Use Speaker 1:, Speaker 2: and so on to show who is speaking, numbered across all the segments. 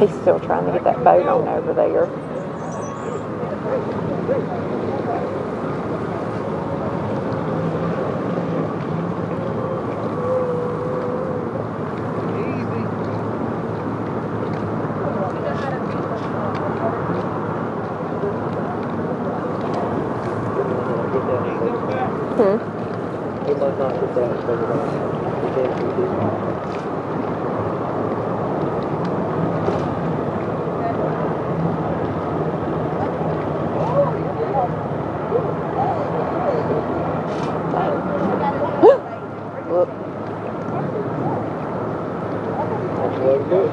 Speaker 1: He's still trying to get that boat on over there. Hmm.
Speaker 2: He must not get that figured out. He can't do this.
Speaker 1: Look,
Speaker 2: That's the way to
Speaker 1: What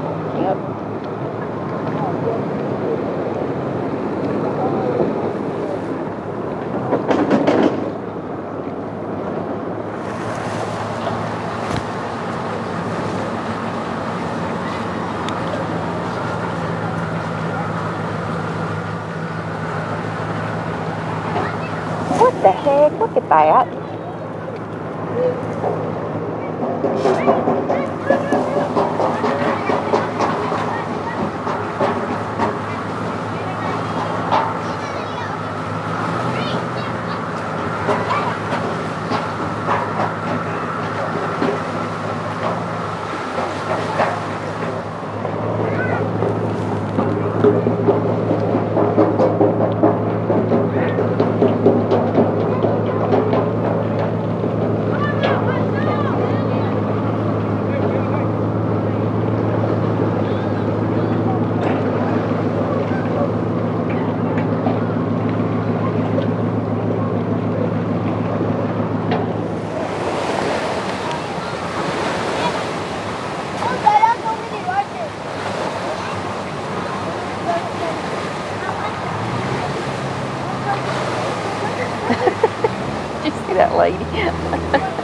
Speaker 1: the heck? Look at that. That lady?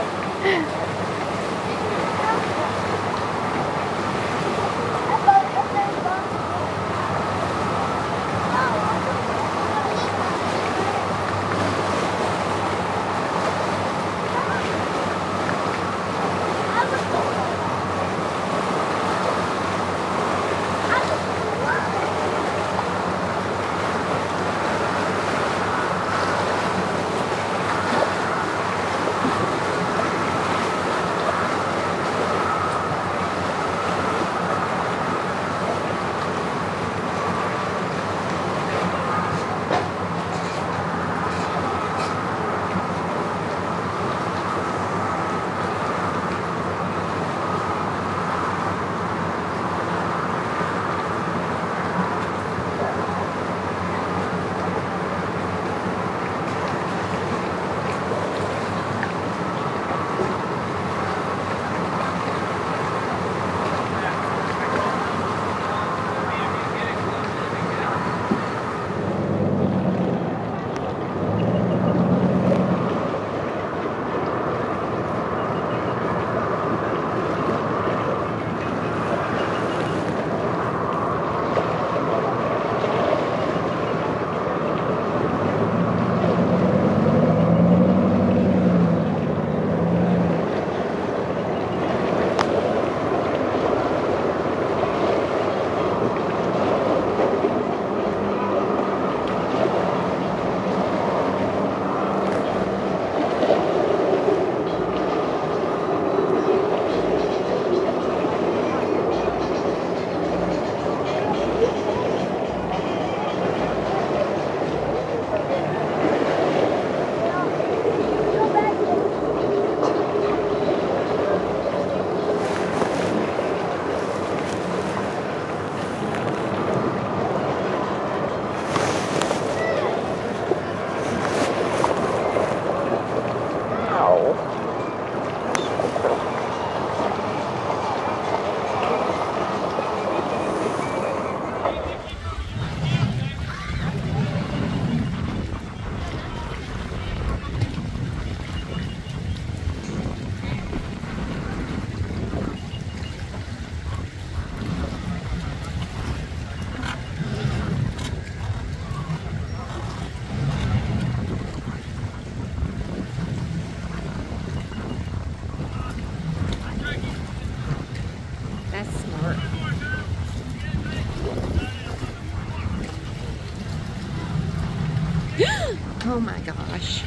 Speaker 1: Oh my gosh.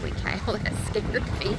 Speaker 1: Holy cow, that scared me.